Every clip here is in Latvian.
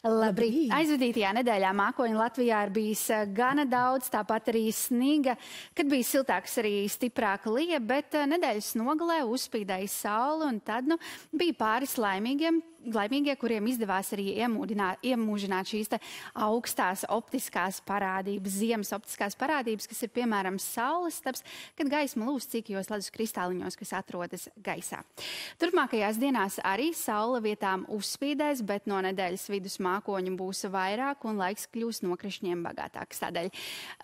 Labrīt! Aizvadītajā nedēļā mākoņu Latvijā ir bijis eh, gana daudz, tāpat arī sniga, kad bija siltāks arī stiprāka lija, bet eh, nedēļas nogalē uzspīdēja saule un tad nu, bija pāris laimīgiem laimīgie, kuriem izdevās arī iemūžināt šīs augstās optiskās parādības, ziemas optiskās parādības, kas ir piemēram saules stabs, kad gaisma lūst cikjos ledus kristāliņos, kas atrodas gaisā. Turpmākajās dienās arī saule vietām uzspīdēs, bet no nedēļas vidus mākoņu būs vairāk un laiks kļūs nokrišņiem bagātāks. Tādēļ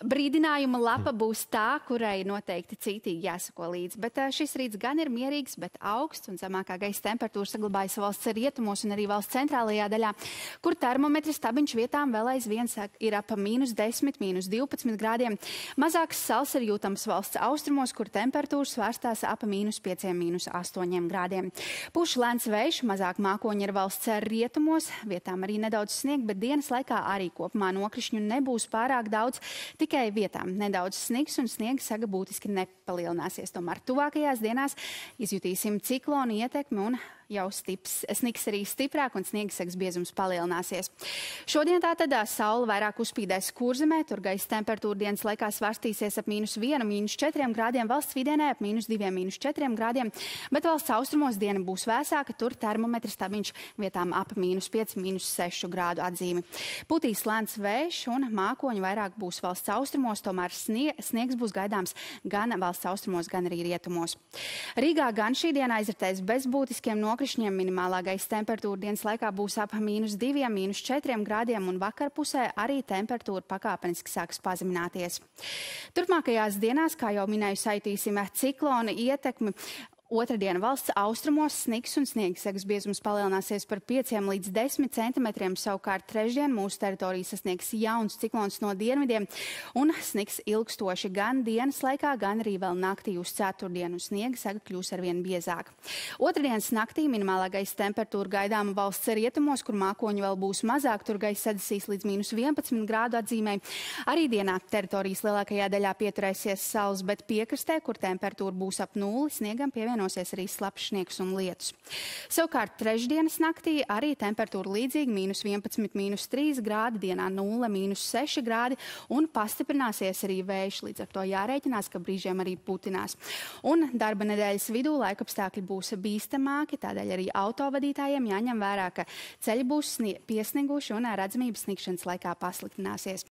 brīdinājuma lapa būs tā, kurai noteikti cītīgi jāsako līdzi. Bet eh, šis rīts gan ir mierīgs, bet augsts un zemākā gaisa temperatūra saglabājas valsts rietumos un arī valsts centrālajā daļā, kur termometri stabiņš vietām vēl aizvien ir ap mīnus 10, mīnus 12 grādiem. Mazāks sals ir jūtams valsts austrumos, kur temperatūra svārstās ap mīnus 5, mīnus 8 grādiem. Puš lēns vējš, mazāk mākoņi ir valsts rietumos, vietām arī nedaudz sniega, bet dienas laikā arī kopumā nokrišņu nebūs pārāk daudz, tikai vietām nedaudz sniegs un sniega saga būtiski nepalielināsies. Tomēr tuvākajās dienās izjutīsim ciklonu ietekmi un jau stips, sniks arī stiprāk un sniegseks biezums palielināsies. Šodien tātad saule vairāk uzspīdēs kurzemē, tur gaisa temperatūra dienas laikā svārstīsies ap mīnus 1, mīnus 4 grādiem, valsts vidienē ap mīnus 2, mīnus 4 grādiem, bet valsts austrumos diena būs vēsāka, tur termometrs stabiņš vietām ap mīnus 5, mīnus 6 grādu atzīmi. Putīs lēns vējš un mākoņi vairāk būs valsts austrumos, tomēr snie, sniegs būs gaidāms gan valsts austrumos, gan arī rietumos. Rīgā gan šī diena aizritēs bez būtiskiem nokļuviem nokrišņiem minimālā gaisa temperatūra dienas laikā būs ap mīnus 2, mīnus 4 grādiem un vakarpusē arī temperatūra pakāpeniski sāks pazemināties. Turpmākajās dienās, kā jau minēju, saitīsim ciklona ietekmi Otradien valsts austrumos sniks un sniegseks biezums palielināsies par 5 līdz 10 centimetriem. Savukārt trešdien mūsu teritorija sasniegs jauns ciklons no dienvidiem un sniks ilgstoši gan dienas laikā, gan arī vēl naktī uz ceturtdienu. Sniega saga kļūs arvien biezāk. Otradienas naktī minimālā gaisa temperatūra gaidāma valsts rietumos, kur mākoņi vēl būs mazāk. Tur gaisa sadasīs līdz mīnus 11 grādu atzīmē. Arī dienā teritorijas lielākajā daļā pieturēsies saules, bet piekrastē, kur temperatūra būs ap nulli, sniegam pievienosies pievienosies arī slapjš sniegs un lietus. Savukārt trešdienas naktī arī temperatūra līdzīga - mīnus 11, mīnus 3 grādi, dienā 0, mīnus 6 grādi un pastiprināsies arī vējš. Līdz ar to jārēķinās, ka brīžiem arī putinās. Un darba nedēļas vidū laikapstākļi būs bīstamāki, tādēļ arī autovadītājiem jāņem vērā, ka ceļi būs piesniguši un redzamības sniegšanas laikā pasliktināsies.